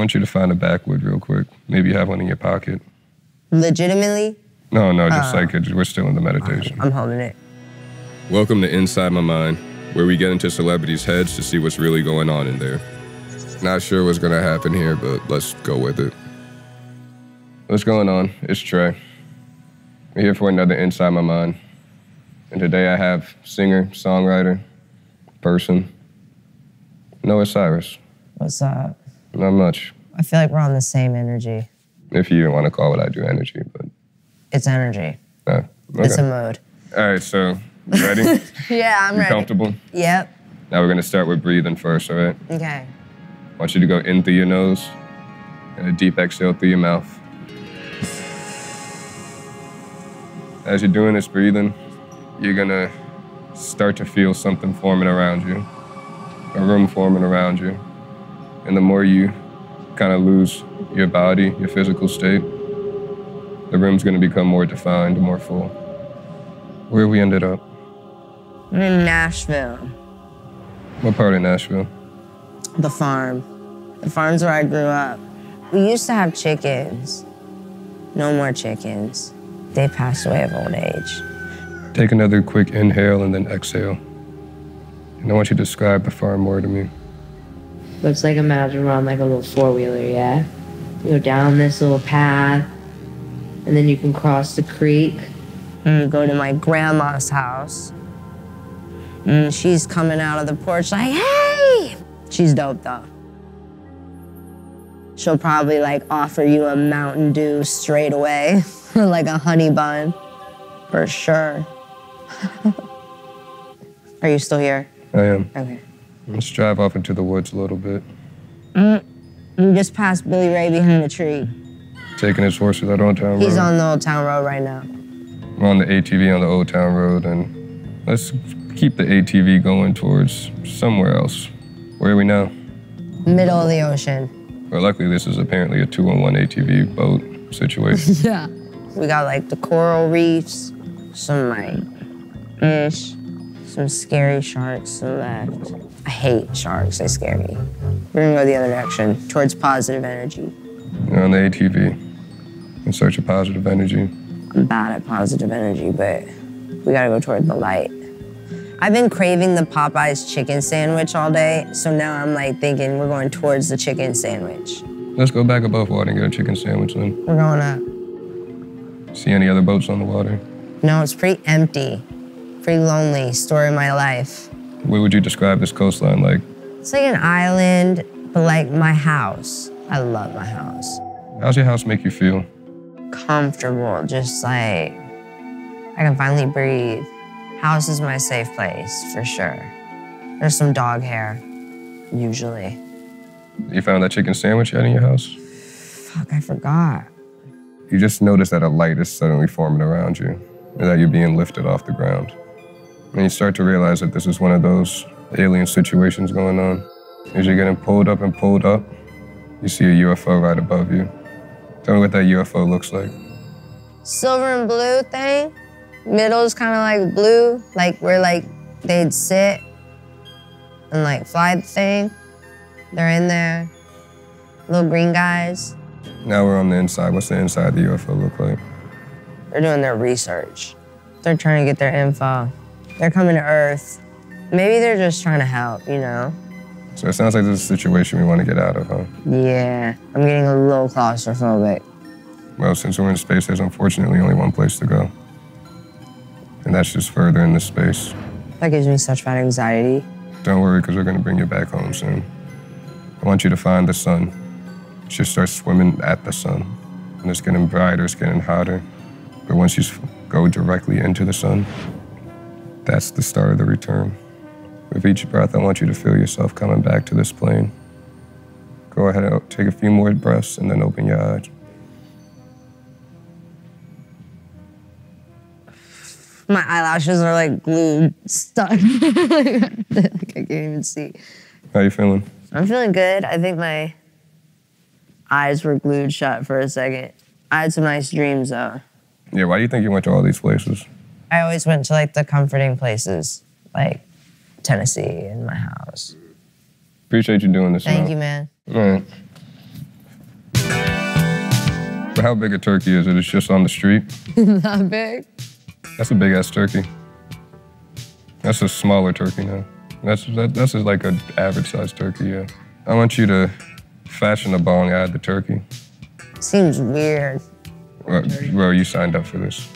want you to find a backwood real quick. Maybe you have one in your pocket. Legitimately, No, no, just ah. like it. We're still in the meditation. I'm holding it. Welcome to Inside My Mind, where we get into celebrities' heads to see what's really going on in there. Not sure what's gonna happen here, but let's go with it. What's going on? It's Trey. We're here for another Inside My Mind. And today I have singer, songwriter, person, Noah Cyrus. What's up? Not much. I feel like we're on the same energy. If you want to call what I do energy, but It's energy. uh, It's a okay. mode. All right, so you ready? Yeah, I'm you ready. comfortable? Yep. Now we're gonna start with breathing first, all right? Okay. I want you to go in through your nose and a deep exhale through your mouth. As you're doing this breathing, you're gonna start to feel something forming around you, a room forming around you. And the more you kind of lose your body, your physical state, the room's gonna become more defined, more full. Where we ended up? In Nashville, What part of Nashville? the farm. The farm's where I grew up. We used to have chickens. No more chickens. They passed away of old age. Take another quick inhale and then exhale. And I want you to describe the farm more to me. Looks like imagine we're on like a little four wheeler, yeah? You go down this little path, and then you can cross the creek. And go to my grandma's house. And she's coming out of the porch like, hey! She's dope though. She'll probably like offer you a Mountain Dew straight away like a honey bun for sure. Are you still here? I am. Okay. Let's drive off into the woods a little bit. You just passed Billy Ray behind the tree. Taking his horses out on town road. He's on the Old Town Road right now. We're on the ATV on the Old Town Road, and let's keep the ATV going towards somewhere else. Where are we now? Middle of the ocean. Well, luckily, this is apparently a two-on-one ATV boat situation. Yeah. We got like the coral reefs, some like fish, some scary sharks the left. I hate sharks, they scare me. We're gonna go the other direction, towards positive energy. You're on the ATV in search of positive energy. I'm bad at positive energy, but we gotta go toward the light. I've been craving the Popeyes chicken sandwich all day, so now I'm like thinking we're going towards the chicken sandwich. Let's go back above water and get a chicken sandwich then. We're going up. See any other boats on the water? No, it's pretty empty, pretty lonely. Story of my life. What would you describe this coastline like? It's like an island, but like my house. I love my house. How's your house make you feel? Comfortable, just like I can finally breathe. House is my safe place for sure. There's some dog hair, usually. You found that chicken sandwich you had in your house? Fuck, I forgot. You just notice that a light is suddenly forming around you, and that you're being lifted off the ground. And you start to realize that this is one of those alien situations going on. As you're getting pulled up and pulled up, you see a UFO right above you. Tell me what that UFO looks like. Silver and blue thing. Middle's kind of like blue, like where like they'd sit and like fly the thing. They're in there. Little green guys. Now we're on the inside. What's the inside of the UFO look like? They're doing their research. They're trying to get their info. They're coming to Earth. Maybe they're just trying to help, you know? So it sounds like this is a situation we want to get out of, huh? Yeah, I'm getting a little claustrophobic. Well, since we're in space, there's unfortunately only one place to go. And that's just further into space. That gives me such bad anxiety. Don't worry, because we're going to bring you back home soon. I want you to find the sun. Just start swimming at the sun. And it's getting brighter, it's getting hotter. But once you go directly into the sun, that's the start of the return. With each breath, I want you to feel yourself coming back to this plane. Go ahead and take a few more breaths and then open your eyes. My eyelashes are like glued, stuck. like I can't even see. How you feeling? I'm feeling good. I think my eyes were glued shut for a second. I had some nice dreams though. Yeah, why do you think you went to all these places? I always went to like the comforting places, like Tennessee and my house. Appreciate you doing this. Thank man. you, man. All right. How big a turkey is it? It's just on the street. Not big. That's a big ass turkey. That's a smaller turkey now. That's that, that's like an average sized turkey. Yeah. I want you to fashion a bong, out of the turkey. Seems weird. Well, well, you signed up for this.